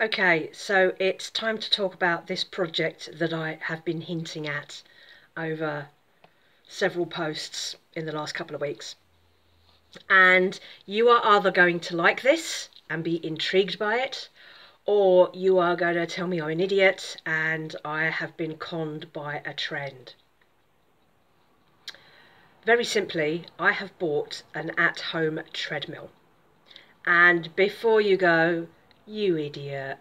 Okay, so it's time to talk about this project that I have been hinting at over several posts in the last couple of weeks. And you are either going to like this and be intrigued by it, or you are going to tell me I'm an idiot and I have been conned by a trend. Very simply, I have bought an at home treadmill. And before you go, you idiot.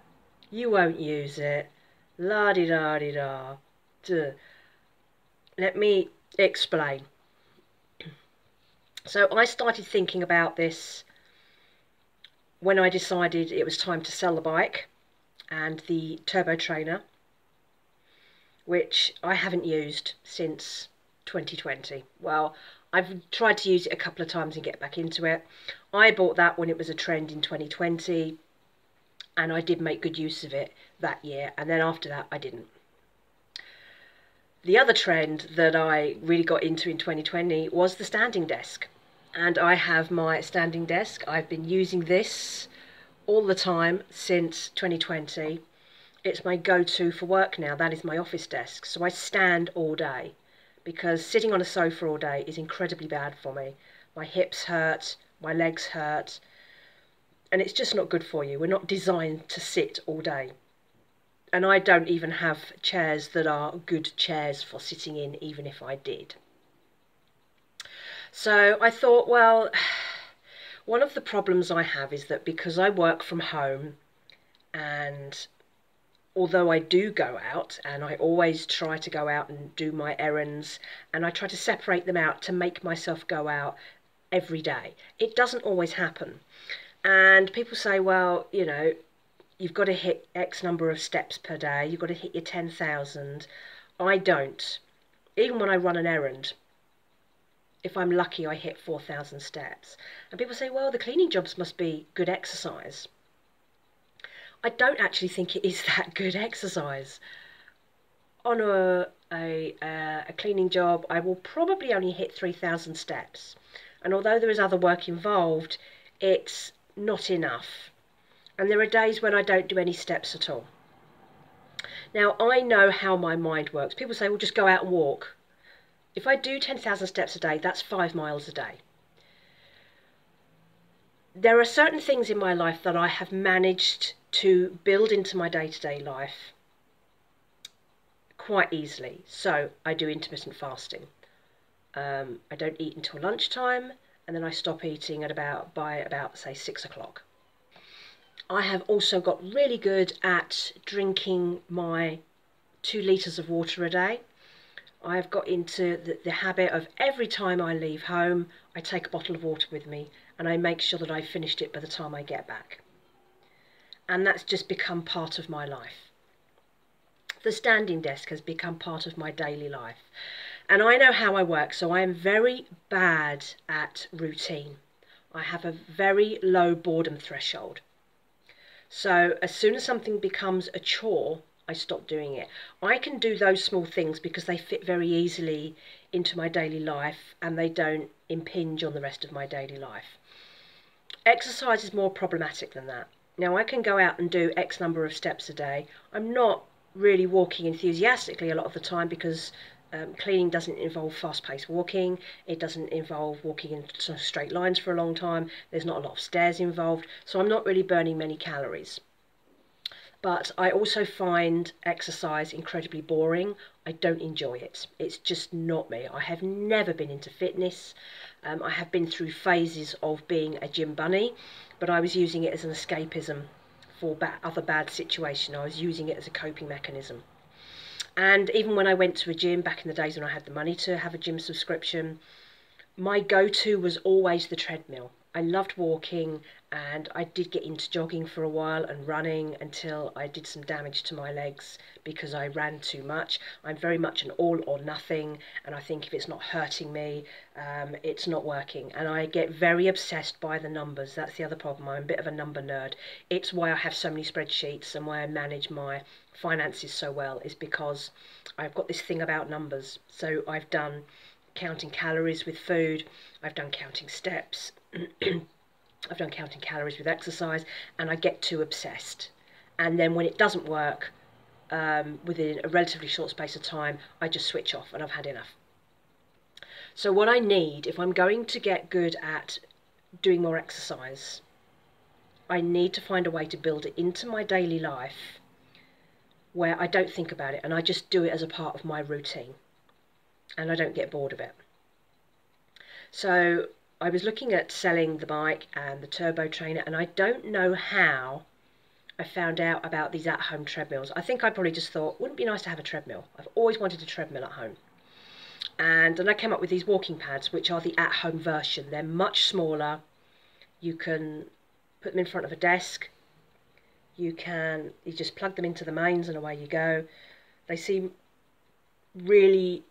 You won't use it. La di da di da. Duh. Let me explain. So I started thinking about this when I decided it was time to sell the bike and the turbo trainer, which I haven't used since 2020. Well, I've tried to use it a couple of times and get back into it. I bought that when it was a trend in 2020 and I did make good use of it that year and then after that I didn't. The other trend that I really got into in 2020 was the standing desk and I have my standing desk. I've been using this all the time since 2020. It's my go-to for work now. That is my office desk. So I stand all day because sitting on a sofa all day is incredibly bad for me. My hips hurt, my legs hurt, and it's just not good for you. We're not designed to sit all day. And I don't even have chairs that are good chairs for sitting in, even if I did. So I thought, well, one of the problems I have is that because I work from home and although I do go out and I always try to go out and do my errands and I try to separate them out to make myself go out every day, it doesn't always happen. And people say, well, you know, you've got to hit X number of steps per day, you've got to hit your 10,000. I don't. Even when I run an errand, if I'm lucky, I hit 4,000 steps. And people say, well, the cleaning jobs must be good exercise. I don't actually think it is that good exercise. On a, a, a cleaning job, I will probably only hit 3,000 steps. And although there is other work involved, it's not enough. And there are days when I don't do any steps at all. Now, I know how my mind works. People say, well, just go out and walk. If I do 10,000 steps a day, that's five miles a day. There are certain things in my life that I have managed to build into my day to day life quite easily. So I do intermittent fasting. Um, I don't eat until lunchtime and then I stop eating at about by about say six o'clock. I have also got really good at drinking my two litres of water a day. I have got into the, the, habit of every time I leave home, I take a bottle of water with me and I make sure that I've finished it by the time I get back. And that's just become part of my life. The standing desk has become part of my daily life. And I know how I work, so I am very bad at routine. I have a very low boredom threshold. So as soon as something becomes a chore, I stop doing it. I can do those small things because they fit very easily into my daily life and they don't impinge on the rest of my daily life. Exercise is more problematic than that. Now I can go out and do X number of steps a day. I'm not really walking enthusiastically a lot of the time because um, cleaning doesn't involve fast-paced walking. It doesn't involve walking in straight lines for a long time. There's not a lot of stairs involved. So I'm not really burning many calories. But I also find exercise incredibly boring. I don't enjoy it. It's just not me. I have never been into fitness. Um, I have been through phases of being a gym bunny, but I was using it as an escapism for ba other bad situation. I was using it as a coping mechanism. And even when I went to a gym back in the days when I had the money to have a gym subscription, my go-to was always the treadmill. I loved walking and I did get into jogging for a while and running until I did some damage to my legs because I ran too much. I'm very much an all or nothing and I think if it's not hurting me, um, it's not working. And I get very obsessed by the numbers. That's the other problem. I'm a bit of a number nerd. It's why I have so many spreadsheets and why I manage my finances so well is because I've got this thing about numbers. So I've done counting calories with food, I've done counting steps, I've done counting calories with exercise, and I get too obsessed. and then when it doesn't work um, within a relatively short space of time, I just switch off and I've had enough. So, what I need if I'm going to get good at doing more exercise, I need to find a way to build it into my daily life where I don't think about it and I just do it as a part of my routine and I don't get bored of it. So I was looking at selling the bike and the turbo trainer and I don't know how I found out about these at-home treadmills. I think I probably just thought, wouldn't it be nice to have a treadmill? I've always wanted a treadmill at home. And then I came up with these walking pads, which are the at-home version. They're much smaller. You can put them in front of a desk. You can you just plug them into the mains and away you go. They seem really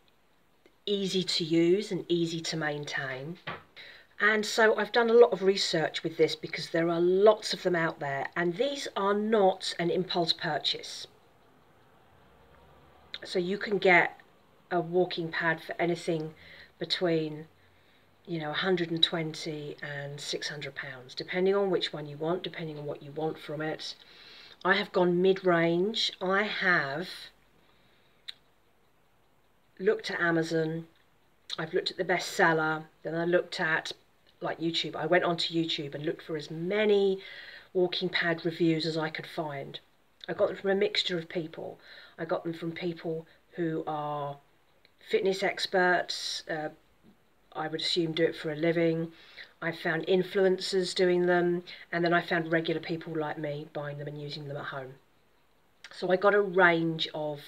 easy to use and easy to maintain. And so I've done a lot of research with this because there are lots of them out there, and these are not an impulse purchase. So you can get a walking pad for anything between you know 120 and 600 pounds depending on which one you want depending on what you want from it. I have gone mid-range. I have looked at Amazon. I've looked at the bestseller then I looked at like YouTube I went onto YouTube and looked for as many walking pad reviews as I could find I got them from a mixture of people I got them from people who are fitness experts uh, I would assume do it for a living. I found influencers doing them, and then I found regular people like me buying them and using them at home. So I got a range of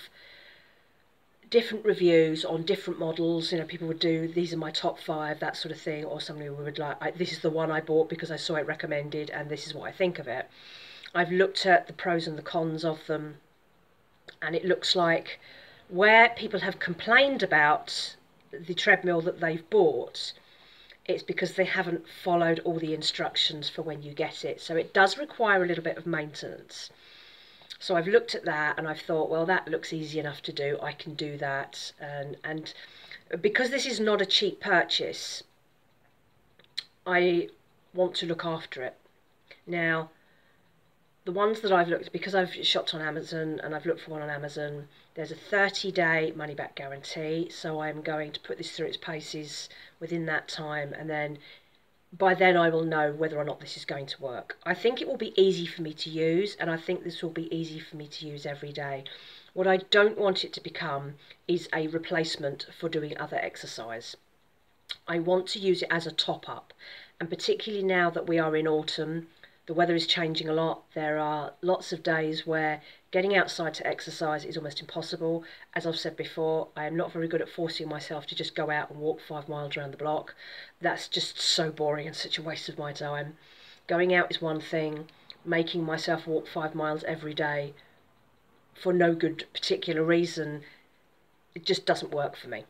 different reviews on different models. You know, people would do these are my top five, that sort of thing, or somebody would like this is the one I bought because I saw it recommended, and this is what I think of it. I've looked at the pros and the cons of them, and it looks like where people have complained about the treadmill that they've bought, it's because they haven't followed all the instructions for when you get it. So it does require a little bit of maintenance. So I've looked at that and I've thought, well, that looks easy enough to do. I can do that. And, and because this is not a cheap purchase, I want to look after it. Now, the ones that I've looked, because I've shopped on Amazon and I've looked for one on Amazon, there's a 30 day money back guarantee. So I'm going to put this through its paces within that time and then by then I will know whether or not this is going to work. I think it will be easy for me to use and I think this will be easy for me to use every day. What I don't want it to become is a replacement for doing other exercise. I want to use it as a top up and particularly now that we are in autumn the weather is changing a lot. There are lots of days where getting outside to exercise is almost impossible. As I've said before, I am not very good at forcing myself to just go out and walk five miles around the block. That's just so boring and such a waste of my time. Going out is one thing, making myself walk five miles every day for no good particular reason, it just doesn't work for me.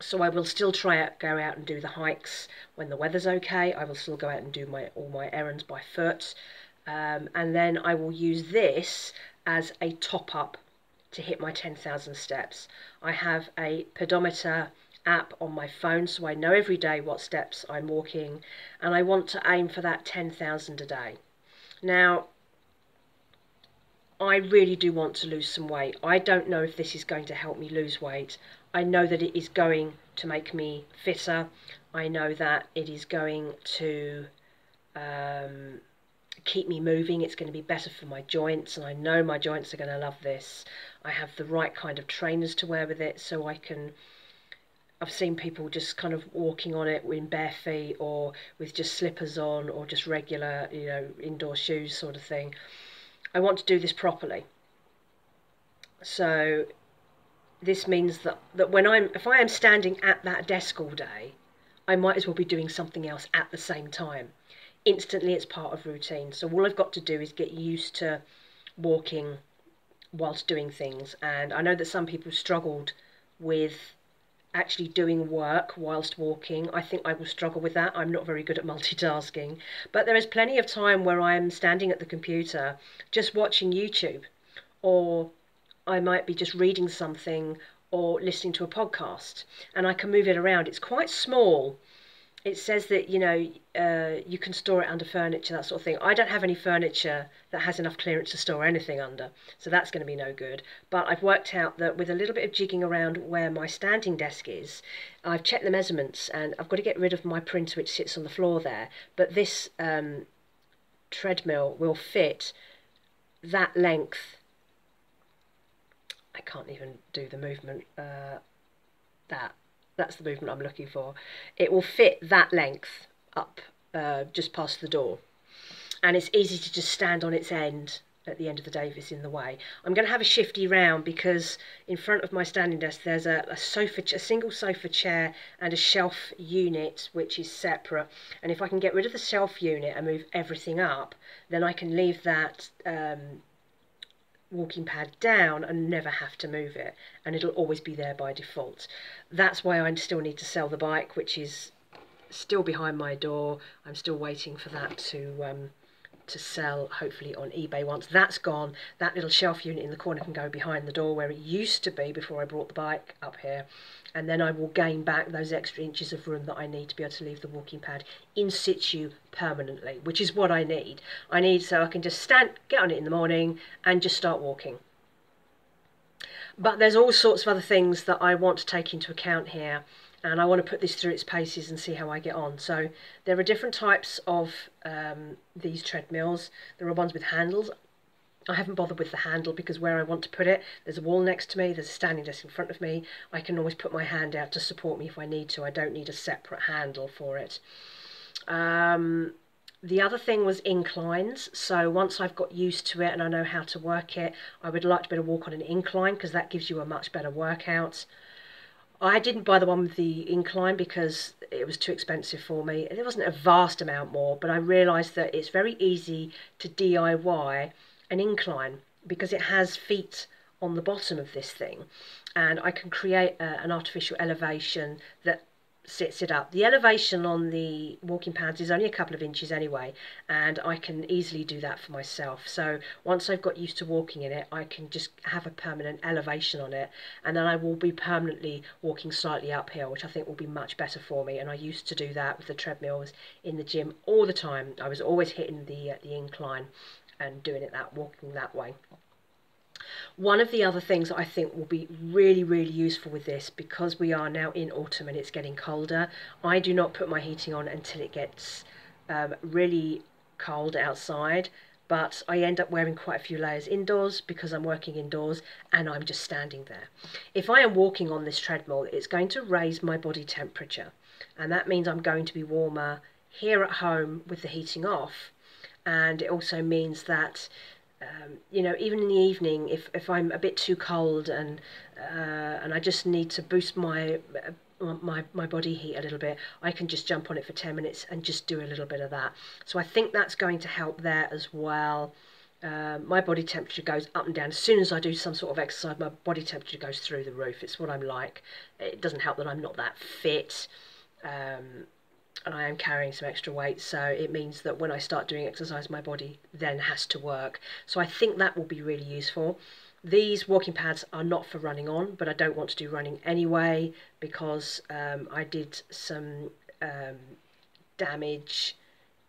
So I will still try out, go out and do the hikes when the weather's okay. I will still go out and do my all my errands by foot. Um, and then I will use this as a top up to hit my 10,000 steps. I have a pedometer app on my phone so I know every day what steps I'm walking and I want to aim for that 10,000 a day. Now, I really do want to lose some weight. I don't know if this is going to help me lose weight. I know that it is going to make me fitter. I know that it is going to um, keep me moving. It's going to be better for my joints, and I know my joints are going to love this. I have the right kind of trainers to wear with it, so I can. I've seen people just kind of walking on it in bare feet or with just slippers on or just regular, you know, indoor shoes sort of thing. I want to do this properly. So this means that, that when I'm if I am standing at that desk all day, I might as well be doing something else at the same time. Instantly it's part of routine. So all I've got to do is get used to walking whilst doing things. And I know that some people struggled with actually doing work whilst walking. I think I will struggle with that. I'm not very good at multitasking. But there is plenty of time where I'm standing at the computer just watching YouTube or I might be just reading something or listening to a podcast and I can move it around. It's quite small it says that you know uh, you can store it under furniture that sort of thing. I don't have any furniture that has enough clearance to store anything under so that's going to be no good. But i've worked out that with a little bit of jigging around where my standing desk is i've checked the measurements and i've got to get rid of my printer which sits on the floor there. But this um, treadmill will fit that length. I can't even do the movement uh, that that's the movement I'm looking for. It will fit that length up uh, just past the door. And it's easy to just stand on its end at the end of the day if it's in the way. I'm going to have a shifty round because in front of my standing desk there's a, a sofa, a single sofa chair and a shelf unit which is separate. And if I can get rid of the shelf unit and move everything up, then I can leave that um, walking pad down and never have to move it and it'll always be there by default. That's why I still need to sell the bike which is still behind my door. I'm still waiting for that to um, to sell hopefully on eBay once that's gone. That little shelf unit in the corner can go behind the door where it used to be before I brought the bike up here. And then I will gain back those extra inches of room that I need to be able to leave the walking pad in situ permanently which is what I need. I need so I can just stand get on it in the morning and just start walking. But there's all sorts of other things that I want to take into account here and I want to put this through its paces and see how I get on. So there are different types of um, these treadmills. There are ones with handles. I haven't bothered with the handle because where I want to put it, there's a wall next to me, there's a standing desk in front of me. I can always put my hand out to support me if I need to. I don't need a separate handle for it. Um, the other thing was inclines. So once I've got used to it and I know how to work it, I would like to be able to walk on an incline because that gives you a much better workout. I didn't buy the one with the incline because it was too expensive for me. It wasn't a vast amount more, but I realised that it's very easy to DIY an incline because it has feet on the bottom of this thing and I can create a, an artificial elevation that sits it up. The elevation on the walking pads is only a couple of inches anyway, and I can easily do that for myself. So once I've got used to walking in it, I can just have a permanent elevation on it, and then I will be permanently walking slightly uphill, which I think will be much better for me. And I used to do that with the treadmills in the gym all the time. I was always hitting the uh, the incline and doing it that walking that way. One of the other things I think will be really, really useful with this, because we are now in autumn and it's getting colder, I do not put my heating on until it gets um, really cold outside but I end up wearing quite a few layers indoors because I'm working indoors and I'm just standing there. If I am walking on this treadmill, it's going to raise my body temperature and that means I'm going to be warmer here at home with the heating off and it also means that um, you know, even in the evening, if, if I'm a bit too cold and uh, and I just need to boost my uh, my my body heat a little bit, I can just jump on it for 10 minutes and just do a little bit of that. So I think that's going to help there as well. Uh, my body temperature goes up and down. As soon as I do some sort of exercise, my body temperature goes through the roof. It's what I'm like. It doesn't help that I'm not that fit. Um, and I am carrying some extra weight so it means that when I start doing exercise my body then has to work. So I think that will be really useful. These walking pads are not for running on but I don't want to do running anyway because um, I did some um, damage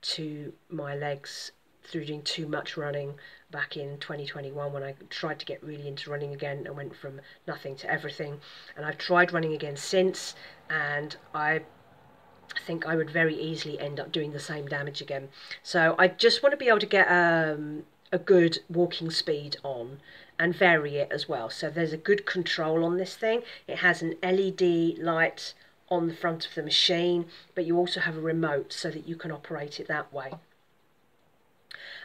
to my legs through doing too much running back in 2021 when I tried to get really into running again and went from nothing to everything. And I've tried running again since and I I think I would very easily end up doing the same damage again. So I just want to be able to get um, a good walking speed on and vary it as well. So there's a good control on this thing. It has an LED light on the front of the machine, but you also have a remote so that you can operate it that way.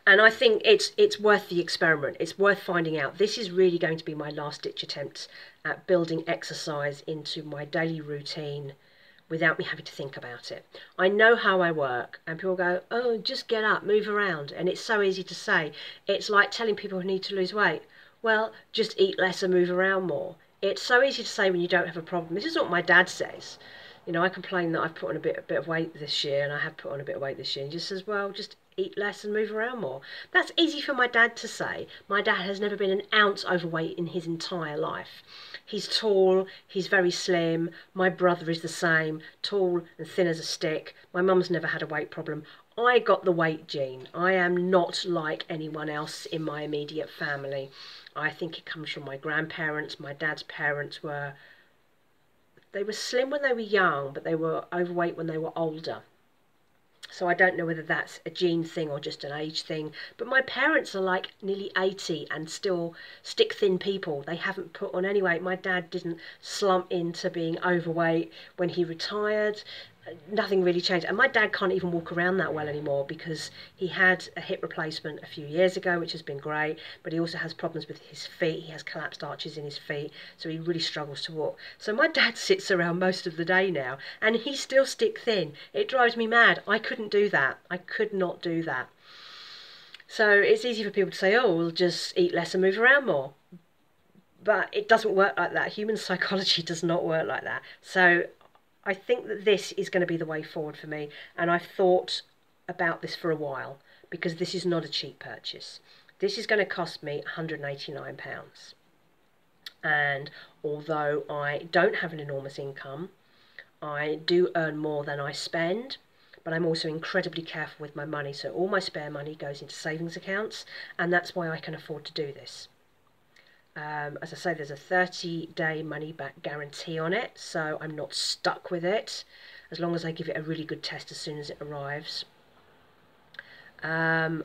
And I think it's it's worth the experiment. It's worth finding out. This is really going to be my last ditch attempt at building exercise into my daily routine without me having to think about it. I know how I work, and people go, Oh, just get up, move around. And it's so easy to say. It's like telling people who need to lose weight, Well, just eat less and move around more. It's so easy to say when you don't have a problem. This is what my dad says. You know, I complain that I've put on a bit, a bit of weight this year, and I have put on a bit of weight this year. And he just says, Well, just eat less and move around more. That's easy for my dad to say. My dad has never been an ounce overweight in his entire life. He's tall, he's very slim. My brother is the same, tall and thin as a stick. My mum's never had a weight problem. I got the weight gene. I am not like anyone else in my immediate family. I think it comes from my grandparents. My dad's parents were they were slim when they were young, but they were overweight when they were older. So I don't know whether that's a gene thing or just an age thing. But my parents are like nearly 80 and still stick thin people. They haven't put on any weight. My dad didn't slump into being overweight when he retired nothing really changed. And my dad can't even walk around that well anymore because he had a hip replacement a few years ago, which has been great, but he also has problems with his feet. He has collapsed arches in his feet, so he really struggles to walk. So my dad sits around most of the day now, and he's still stick thin. It drives me mad. I couldn't do that. I could not do that. So it's easy for people to say, oh, we'll just eat less and move around more. But it doesn't work like that. Human psychology does not work like that. So I think that this is going to be the way forward for me, and I've thought about this for a while because this is not a cheap purchase. This is going to cost me £189. And although I don't have an enormous income, I do earn more than I spend, but I'm also incredibly careful with my money. So all my spare money goes into savings accounts, and that's why I can afford to do this. Um, as I say, there's a 30 day money back guarantee on it, so I'm not stuck with it as long as I give it a really good test as soon as it arrives. Um,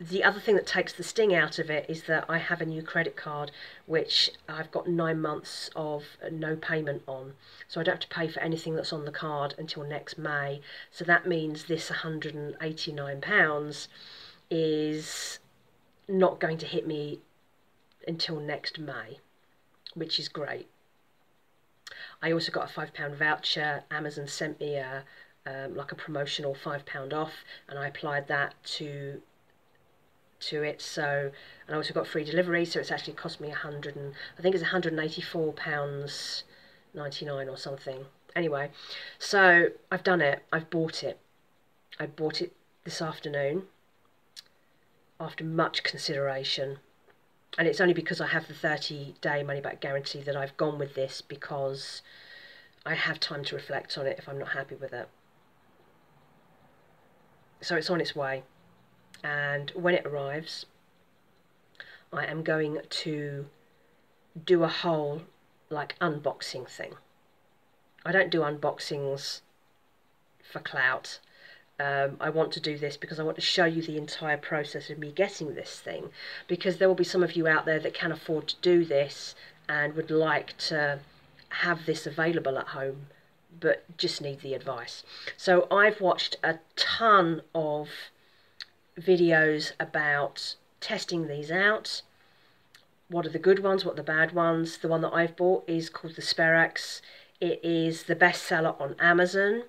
the other thing that takes the sting out of it is that I have a new credit card which I've got nine months of no payment on. So I don't have to pay for anything that's on the card until next May. So that means this £189 is not going to hit me until next May, which is great. I also got a £5 voucher. Amazon sent me a um, like a promotional £5 off and I applied that to to it. So and I also got free delivery so it's actually cost me a hundred and I think it's 184 pounds 99 or something. Anyway so I've done it. I've bought it. I bought it this afternoon after much consideration and it's only because I have the 30 day money back guarantee that I've gone with this because I have time to reflect on it if I'm not happy with it. So it's on its way, and when it arrives, I am going to do a whole like unboxing thing. I don't do unboxings for clout. Um, I want to do this because I want to show you the entire process of me getting this thing because there will be some of you out there that can afford to do this and would like to have this available at home but just need the advice. So I've watched a ton of videos about testing these out. What are the good ones, what are the bad ones? The one that I've bought is called the Sperax. It is the bestseller on Amazon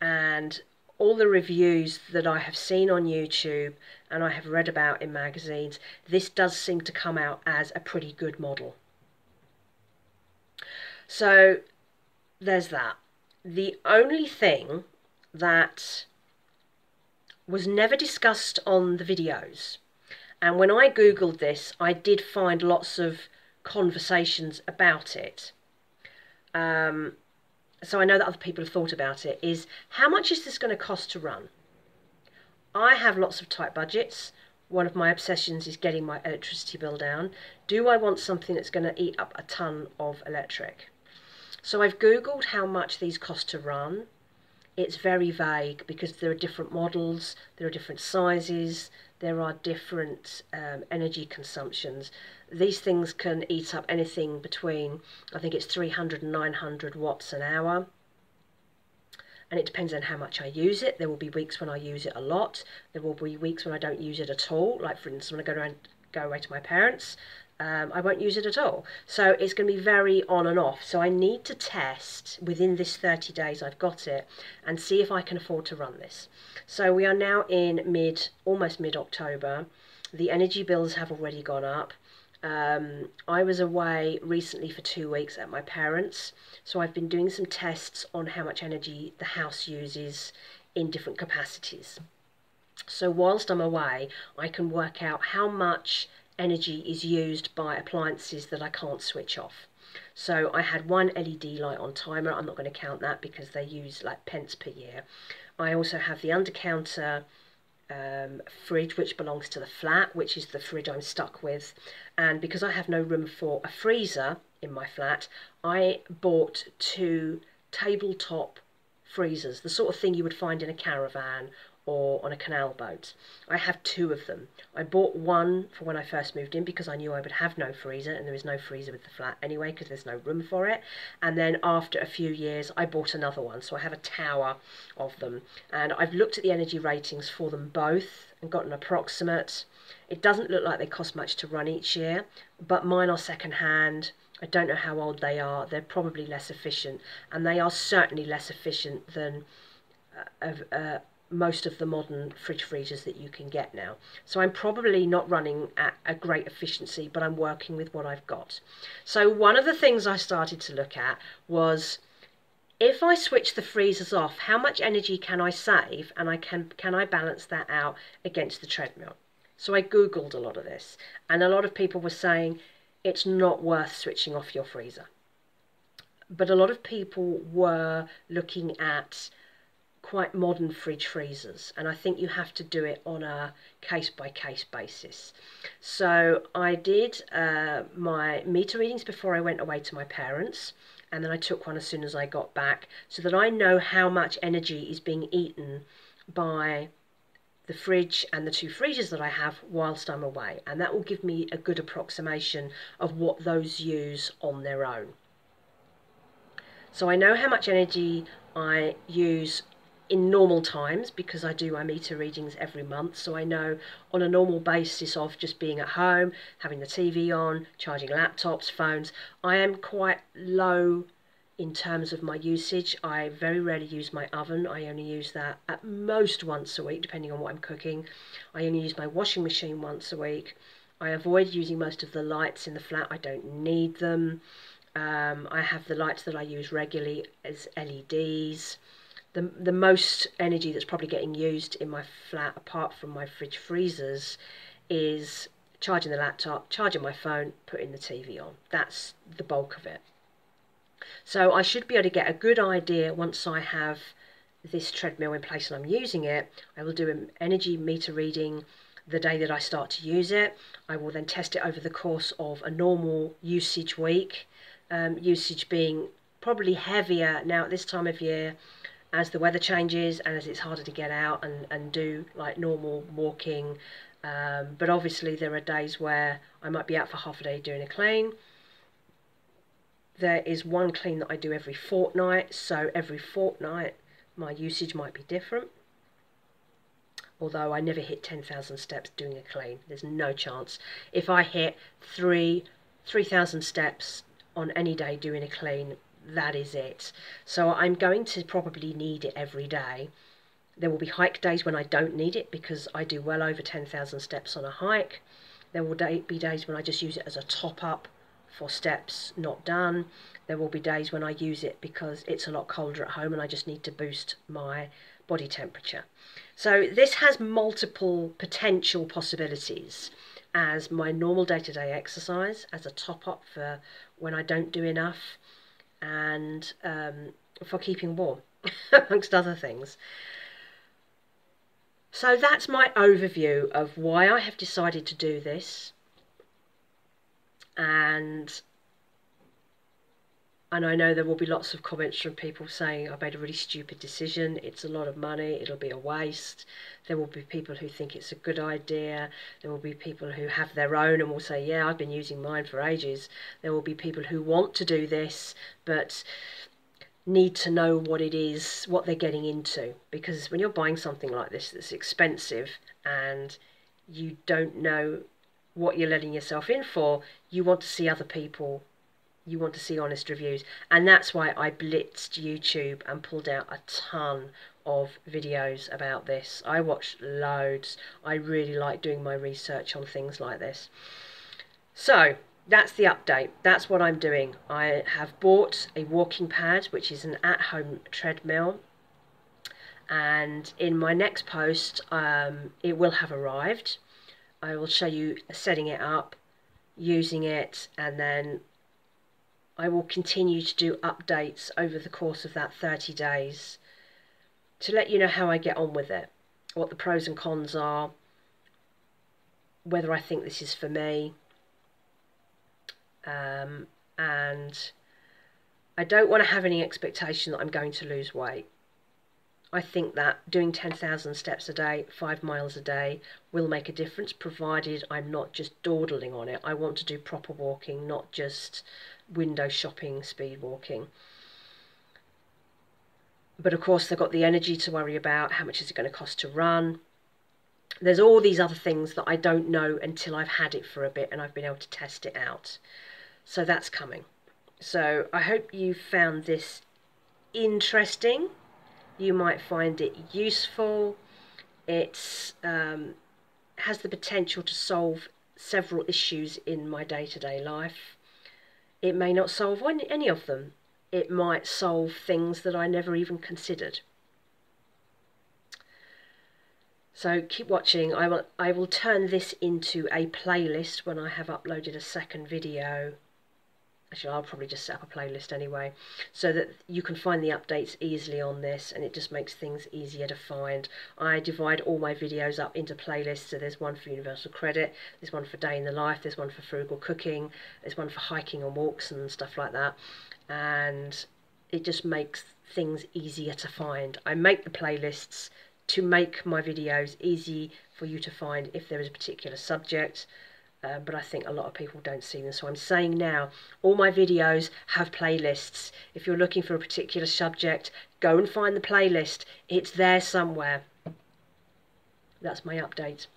and all the reviews that I have seen on YouTube and I have read about in magazines, this does seem to come out as a pretty good model. So there's that. The only thing that was never discussed on the videos, and when I googled this, I did find lots of conversations about it. Um, so I know that other people have thought about it, is how much is this going to cost to run? I have lots of tight budgets. One of my obsessions is getting my electricity bill down. Do I want something that's going to eat up a ton of electric? So I've Googled how much these cost to run. It's very vague because there are different models, there are different sizes, there are different um, energy consumptions. These things can eat up anything between, I think it's 300 and 900 watts an hour. And it depends on how much I use it. There will be weeks when I use it a lot. There will be weeks when I don't use it at all. Like for instance, when I go around, go away to my parents, um, I won't use it at all. So it's going to be very on and off. So I need to test within this 30 days I've got it and see if I can afford to run this. So we are now in mid, almost mid-October. The energy bills have already gone up. Um, I was away recently for two weeks at my parents', so I've been doing some tests on how much energy the house uses in different capacities. So whilst I'm away, I can work out how much energy is used by appliances that I can't switch off. So I had one LED light on timer. I'm not going to count that because they use like pence per year. I also have the under counter um, fridge which belongs to the flat, which is the fridge I'm stuck with. And because I have no room for a freezer in my flat, I bought two tabletop freezers, the sort of thing you would find in a caravan or on a canal boat. I have two of them. I bought one for when I first moved in because I knew I would have no freezer and there is no freezer with the flat anyway because there's no room for it. And then after a few years I bought another one so I have a tower of them and I've looked at the energy ratings for them both and got an approximate. It doesn't look like they cost much to run each year but mine are second hand. I don't know how old they are. They're probably less efficient and they are certainly less efficient than uh, uh, most of the modern fridge freezers that you can get now. So I'm probably not running at a great efficiency, but I'm working with what I've got. So one of the things I started to look at was if I switch the freezers off, how much energy can I save and I can can I balance that out against the treadmill? So I googled a lot of this and a lot of people were saying it's not worth switching off your freezer. But a lot of people were looking at quite modern fridge freezers and I think you have to do it on a case by case basis. So I did uh, my meter readings before I went away to my parents and then I took one as soon as I got back so that I know how much energy is being eaten by the fridge and the two freezers that I have whilst I'm away and that will give me a good approximation of what those use on their own. So I know how much energy I use in normal times because I do my meter readings every month so I know on a normal basis of just being at home having the TV on charging laptops phones I am quite low in terms of my usage I very rarely use my oven. I only use that at most once a week depending on what I'm cooking. I only use my washing machine once a week. I avoid using most of the lights in the flat. I don't need them. Um, I have the lights that I use regularly as LEDs the, the most energy that's probably getting used in my flat, apart from my fridge freezers, is charging the laptop, charging my phone, putting the TV on. That's the bulk of it. So I should be able to get a good idea once I have this treadmill in place and I'm using it. I will do an energy meter reading the day that I start to use it. I will then test it over the course of a normal usage week. Um, usage being probably heavier now at this time of year as the weather changes and as it's harder to get out and, and do like normal walking. Um, but obviously there are days where I might be out for half a day doing a clean. There is one clean that I do every fortnight, so every fortnight my usage might be different. Although I never hit 10,000 steps doing a clean, there's no chance. If I hit three 3,000 steps on any day doing a clean, that is it. So I'm going to probably need it every day. There will be hike days when I don't need it because I do well over 10,000 steps on a hike. There will be days when I just use it as a top up for steps not done. There will be days when I use it because it's a lot colder at home and I just need to boost my body temperature. So this has multiple potential possibilities as my normal day-to-day -day exercise, as a top up for when I don't do enough, and um, for keeping warm, amongst other things. So that's my overview of why I have decided to do this. And and I know there will be lots of comments from people saying I made a really stupid decision, it's a lot of money, it'll be a waste. There will be people who think it's a good idea. There will be people who have their own and will say, yeah, I've been using mine for ages. There will be people who want to do this, but need to know what it is, what they're getting into. Because when you're buying something like this that's expensive and you don't know what you're letting yourself in for, you want to see other people. You want to see honest reviews. And that's why I blitzed YouTube and pulled out a ton of videos about this. I watched loads. I really like doing my research on things like this. So that's the update. That's what I'm doing. I have bought a walking pad which is an at-home treadmill. And in my next post um, it will have arrived I will show you setting it up using it and then I will continue to do updates over the course of that 30 days to let you know how I get on with it what the pros and cons are whether I think this is for me um, and I don't want to have any expectation that I'm going to lose weight. I think that doing 10,000 steps a day, five miles a day, will make a difference provided I'm not just dawdling on it. I want to do proper walking, not just window shopping, speed walking. But of course, they've got the energy to worry about how much is it going to cost to run, there's all these other things that I don't know until I've had it for a bit and I've been able to test it out. So that's coming. So I hope you found this interesting. You might find it useful. It um, has the potential to solve several issues in my day-to-day -day life. It may not solve any of them. It might solve things that I never even considered. So keep watching. I will I will turn this into a playlist when I have uploaded a second video. Actually, I'll probably just set up a playlist anyway, so that you can find the updates easily on this, and it just makes things easier to find. I divide all my videos up into playlists, so there's one for Universal Credit, there's one for Day in the Life, there's one for Frugal Cooking, there's one for hiking and walks and stuff like that, and it just makes things easier to find. I make the playlists to make my videos easy for you to find if there is a particular subject. Uh, but I think a lot of people don't see them. So I'm saying now, all my videos have playlists. If you're looking for a particular subject, go and find the playlist. It's there somewhere. That's my update.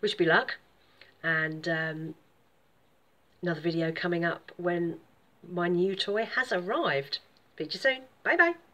Wish me luck. And um, another video coming up when my new toy has arrived. To you soon. Bye bye.